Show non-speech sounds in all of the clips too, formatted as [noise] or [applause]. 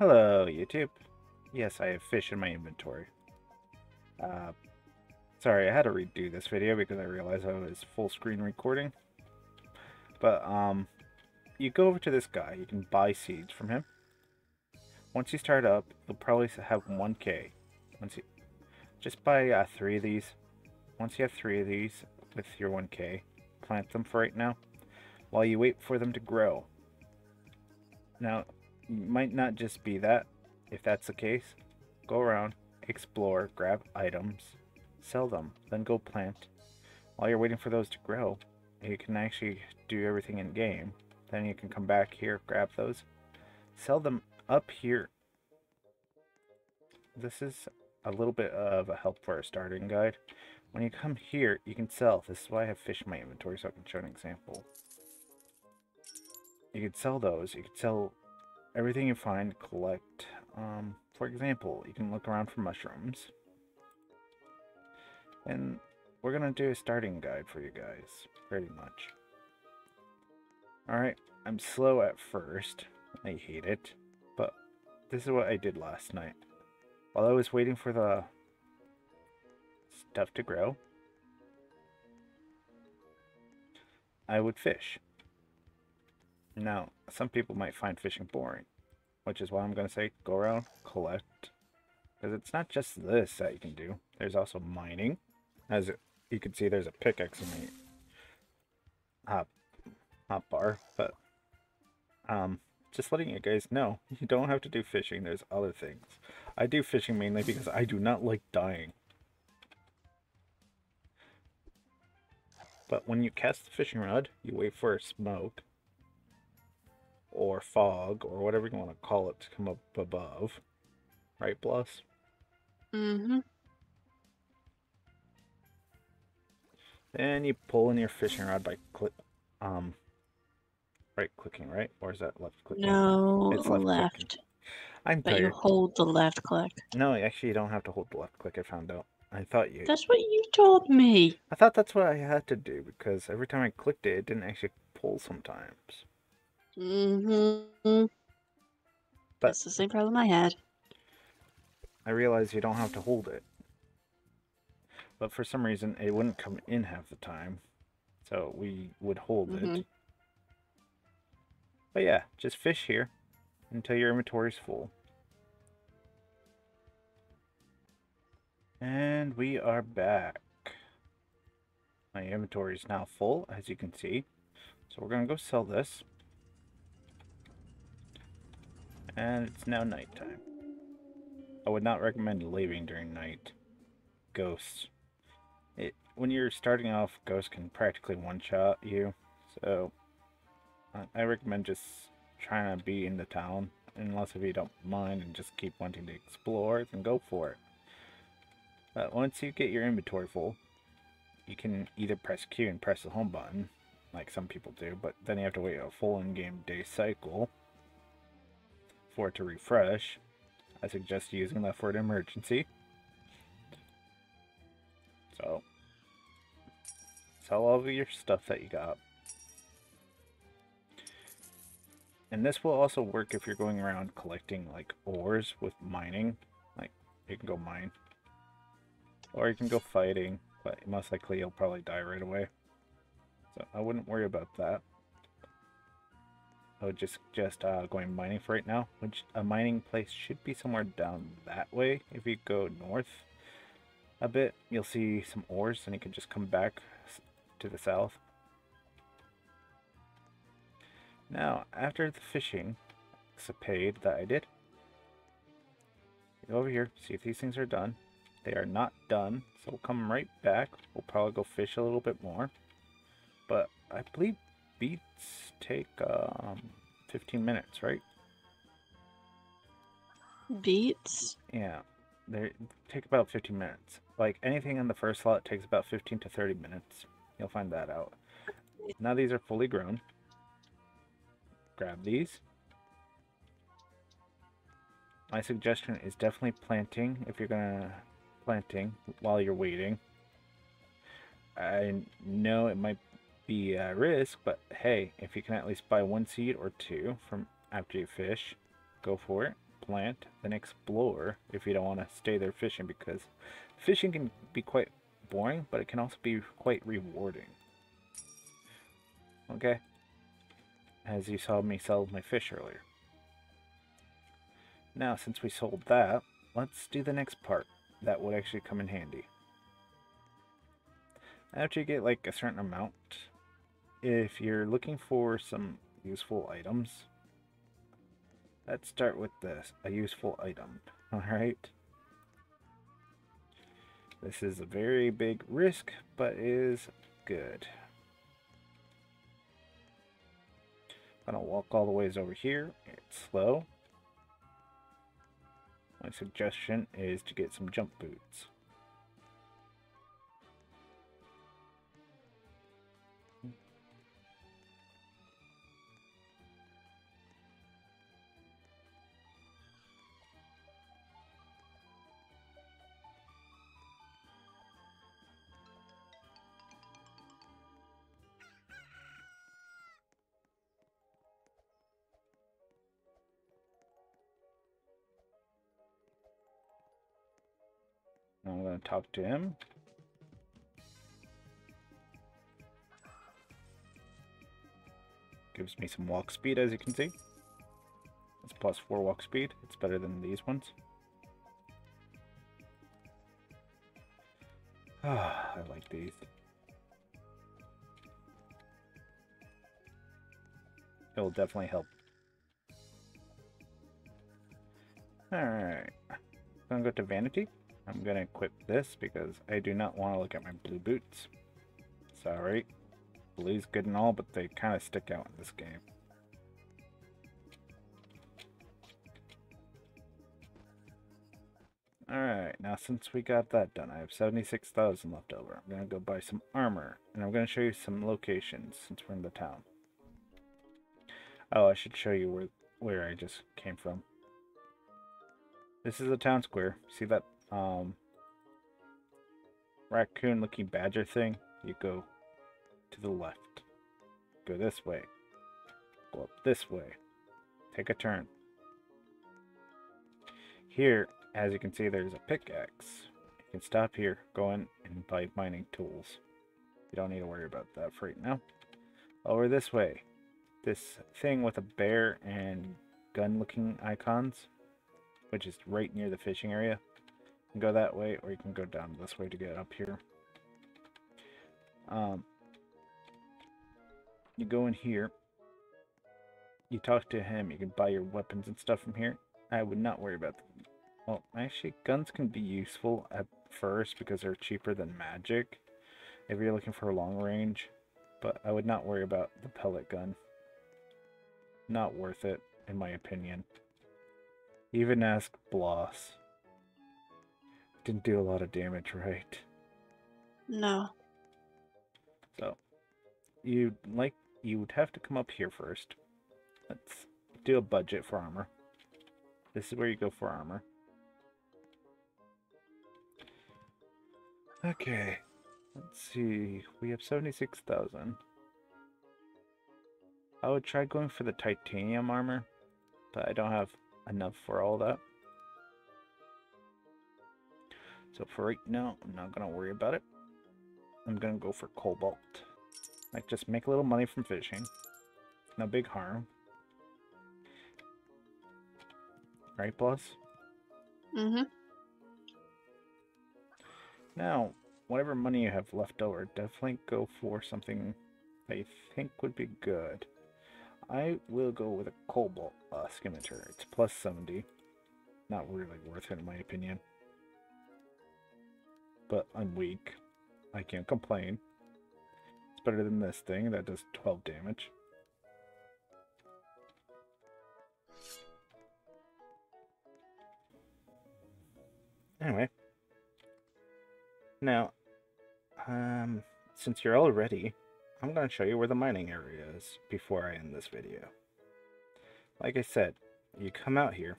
Hello, YouTube. Yes, I have fish in my inventory. Uh, sorry, I had to redo this video because I realized I was full screen recording. But, um, you go over to this guy. You can buy seeds from him. Once you start up, you'll probably have 1k. Once you, just buy uh, three of these. Once you have three of these with your 1k, plant them for right now while you wait for them to grow. Now, might not just be that. If that's the case, go around, explore, grab items, sell them, then go plant. While you're waiting for those to grow, you can actually do everything in game. Then you can come back here, grab those, sell them up here. This is a little bit of a help for a starting guide. When you come here, you can sell. This is why I have fish in my inventory, so I can show an example. You can sell those. You can sell everything you find, collect. Um, for example, you can look around for mushrooms. And we're going to do a starting guide for you guys, pretty much. Alright, I'm slow at first. I hate it. But this is what I did last night. While I was waiting for the stuff to grow, I would fish. Now, some people might find fishing boring, which is why I'm going to say go around, collect. Because it's not just this that you can do. There's also mining. As you can see, there's a pickaxe in the hot, hot bar. But, um, just letting you guys know, you don't have to do fishing. There's other things. I do fishing mainly because I do not like dying. But when you cast the fishing rod, you wait for a smoke or fog or whatever you want to call it to come up above. Right, Bloss? Mm-hmm. Then you pull in your fishing rod by click, um, right clicking, right? Or is that left clicking? No, It's left. left clicking. I'm But you hold the left click. No, actually, you don't have to hold the left click. I found out. I thought you. That's what you told me. I thought that's what I had to do because every time I clicked it, it didn't actually pull sometimes. Mm-hmm. But- That's the same problem I had. I realized you don't have to hold it. But for some reason, it wouldn't come in half the time. So we would hold it. Mhm. But yeah, just fish here until your inventory's full. And we are back. My inventory is now full, as you can see. So we're going to go sell this. And it's now nighttime. I would not recommend leaving during night. Ghosts. It when you're starting off, ghosts can practically one-shot you. So I- recommend just trying to be in the town, unless if you don't mind and just keep wanting to explore, then go for it. But once you get your inventory full, you can either press Q and press the home button, like some people do, but then you have to wait a full in-game day cycle for it to refresh. I suggest using that for an emergency. So, sell all of your stuff that you got. And this will also work if you're going around collecting like ores with mining. Like you can go mine. Or you can go fighting, but most likely you'll probably die right away. So I wouldn't worry about that. Would just suggest uh, going mining for right now, which a mining place should be somewhere down that way. If you go north a bit, you'll see some ores, and you can just come back to the south. Now, after the fishing paid that I did, go over here, see if these things are done. They are not done, so we'll come right back. We'll probably go fish a little bit more. But I believe beets take um, 15 minutes, right? Beets? Yeah, they take about 15 minutes. Like anything in the first slot takes about 15 to 30 minutes. You'll find that out. Now these are fully grown. Grab these. My suggestion is definitely planting if you're gonna planting while you're waiting. I know it might be a risk, but hey, if you can at least buy one seed or two from after you fish, go for it, plant, then explore if you don't want to stay there fishing because fishing can be quite boring, but it can also be quite rewarding. Okay? As you saw me sell my fish earlier. Now, since we sold that, let's do the next part. That would actually come in handy. After you get like a certain amount, if you're looking for some useful items, let's start with this, a useful item, [laughs] alright? This is a very big risk, but is good. I'm gonna walk all the ways over here. It's slow. My suggestion is to get some jump boots. I'm going to talk to him. Gives me some walk speed, as you can see. It's plus 4 walk speed. It's better than these ones. Ah, [sighs] I like these. It'll definitely help. Alright. I'm Gonna go to Vanity. I'm gonna equip this because I do not want to look at my blue boots. Sorry. Blue's good and all, but they kind of stick out in this game. Alright, now since we got that done, I have 76,000 left over. I'm gonna go buy some armor, and I'm gonna show you some locations since we're in the town. Oh, I should show you where, where I just came from. This is the town square. See that um, raccoon looking badger thing, you go to the left. Go this way. Go up this way. Take a turn. Here, as you can see, there's a pickaxe. You can stop here, go in, and buy mining tools. You don't need to worry about that for right now. Over this way. This thing with a bear and gun-looking icons, which is right near the fishing area go that way, or you can go down this way to get up here. Um, you go in here. You talk to him. You can buy your weapons and stuff from here. I would not worry about them. Well, actually, guns can be useful at first because they're cheaper than magic if you're looking for long range. But I would not worry about the pellet gun. Not worth it, in my opinion. Even ask Bloss didn't do a lot of damage, right? No. So, you like you would have to come up here first. Let's do a budget for armor. This is where you go for armor. Okay, let's see. We have 76,000. I would try going for the titanium armor, but I don't have enough for all that. So for right now, I'm not going to worry about it. I'm going to go for cobalt. Like, just make a little money from fishing. No big harm. Right, Bloss? Mm-hmm. Now, whatever money you have left over, definitely go for something that you think would be good. I will go with a cobalt uh, scimitar. It's plus 70. Not really worth it in my opinion but I'm weak. I can't complain. It's better than this thing that does 12 damage. Anyway. Now, um, since you're all ready, I'm going to show you where the mining area is before I end this video. Like I said, you come out here.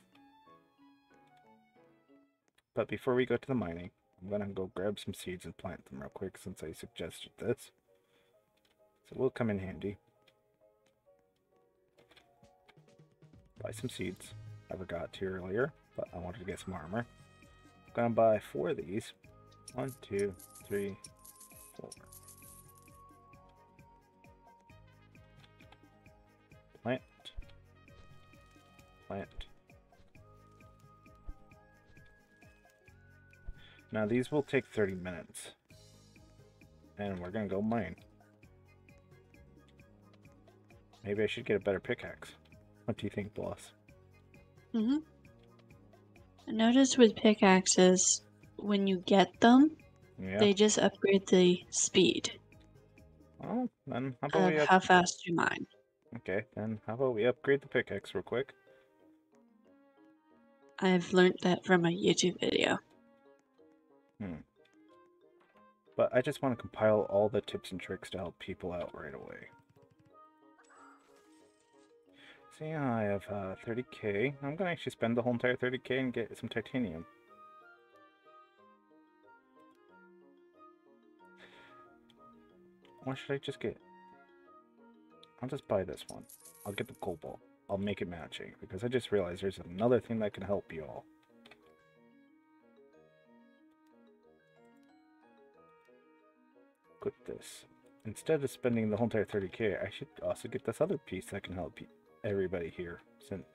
But before we go to the mining, I'm gonna go grab some seeds and plant them real quick since I suggested this. So it will come in handy. buy some seeds. I forgot to earlier, but I wanted to get some armor. I'm gonna buy four of these. One, two, three, four. Plant. Plant. Now these will take 30 minutes. And we're gonna go mine. Maybe I should get a better pickaxe. What do you think, boss? Mm-hmm. I noticed with pickaxes, when you get them, Yeah. they just upgrade the speed Well, then how about we up- how fast you mine. Okay, then how about we upgrade the pickaxe real quick? I've learned that from a YouTube video. But I just want to compile all the tips and tricks to help people out right away. Yeah, I have uh, 30k. I'm gonna actually spend the whole entire 30k and get some titanium. What should I just get? I'll just buy this one. I'll get the cobalt. I'll make it matching because I just realized there's another thing that can help you all. Put this. Instead of spending the whole entire 30k, I should also get this other piece that can help everybody here since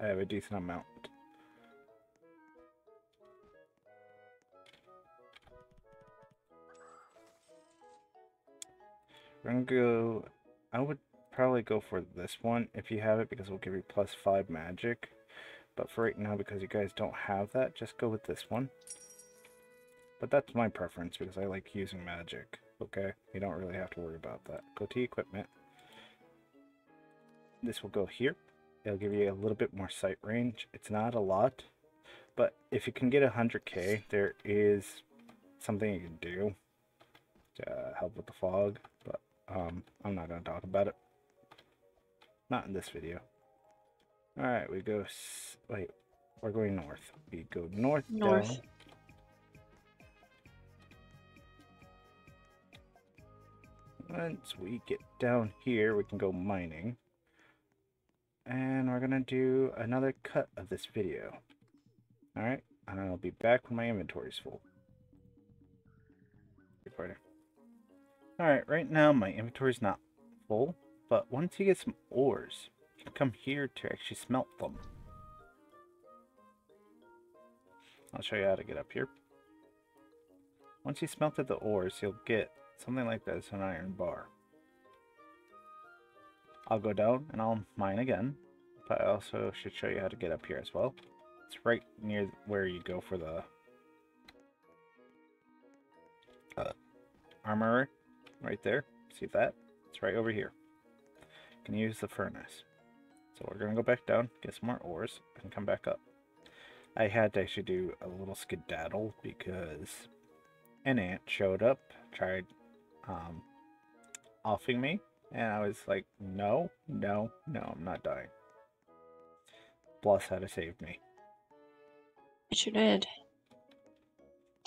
I have a decent amount. We're gonna go. I would probably go for this one if you have it because it'll give you plus five magic. But for right now, because you guys don't have that, just go with this one. But that's my preference because I like using magic. Okay, you don't really have to worry about that. Go to equipment. This will go here. It'll give you a little bit more sight range. It's not a lot, but if you can get 100k, there is something you can do to help with the fog. But um, I'm not going to talk about it. Not in this video. All right, we go. S wait, we're going north. We go north. North. down. Once we get down here, we can go mining. And we're gonna do another cut of this video. Alright, and I'll be back when my inventory's full. Alright, right now my inventory's not full, but once you get some ores, you can come here to actually smelt them. I'll show you how to get up here. Once you smelted the ores, you'll get something like this, an iron bar. I'll go down and I'll mine again, but I also should show you how to get up here as well. It's right near where you go for the uh, armorer, right there. See that? It's right over here. You can use the furnace. So we're gonna go back down, get some more ores, and come back up. I had to actually do a little skedaddle because an ant showed up, tried um, offing me, and I was like, no, no, no, I'm not dying. Bloss had to save me. I sure did.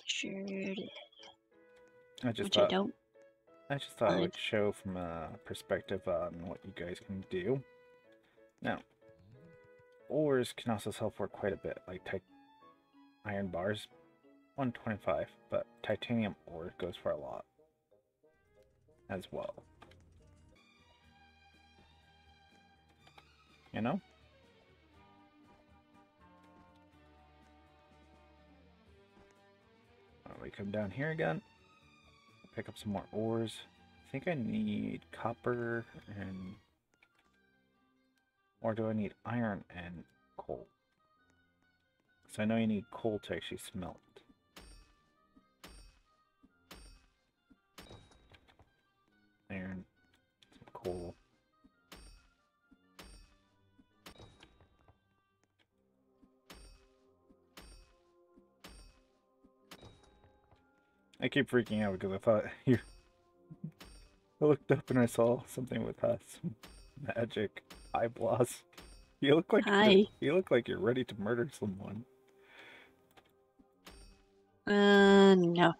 Sure did. I just Which I thought, don't. I just thought I would show from a perspective on what you guys can do. Now, ores can also sell for quite a bit, like iron bars, 125, but titanium ore goes for a lot as well. You know? Uh, we come down here again, pick up some more ores. I think I need copper and. Or do I need iron and coal? Because I know you need coal to actually smelt. Iron, some coal. I keep freaking out because I thought [laughs] you. I looked up and I saw something with uh, some magic eyebrows. You look like Hi. you look like you're ready to murder someone. Uh, no.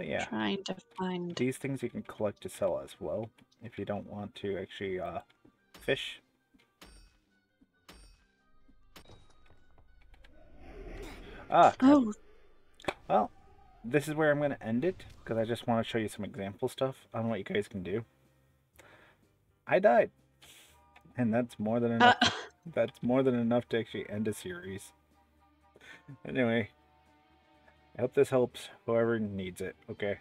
But yeah. Trying to find... These things you can collect to sell as well, if you don't want to actually, uh, fish. Ah. Oh. Well, this is where I'm going to end it, because I just want to show you some example stuff on what you guys can do. I died. And that's more than uh. enough. Uh. To, that's more than enough to actually end a series. Anyway, I hope this helps whoever needs it, okay?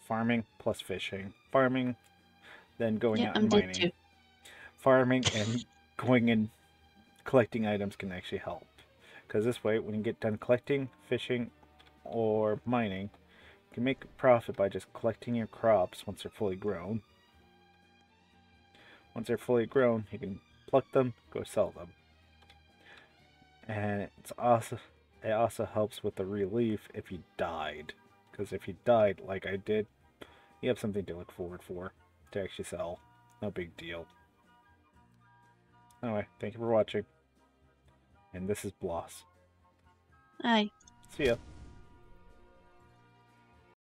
Farming plus fishing. Farming, then going yeah, out I'm and mining. too. Farming [laughs] and going and collecting items can actually help. Because this way, when you get done collecting, fishing, or mining, you can make a profit by just collecting your crops once they're fully grown. Once they're fully grown, you can pluck them, go sell them. And it's also it also helps with the relief if you died. Because if you died like I did, you have something to look forward for to actually sell. No big deal. Anyway, thank you for watching. And this is Bloss. Hi. See ya.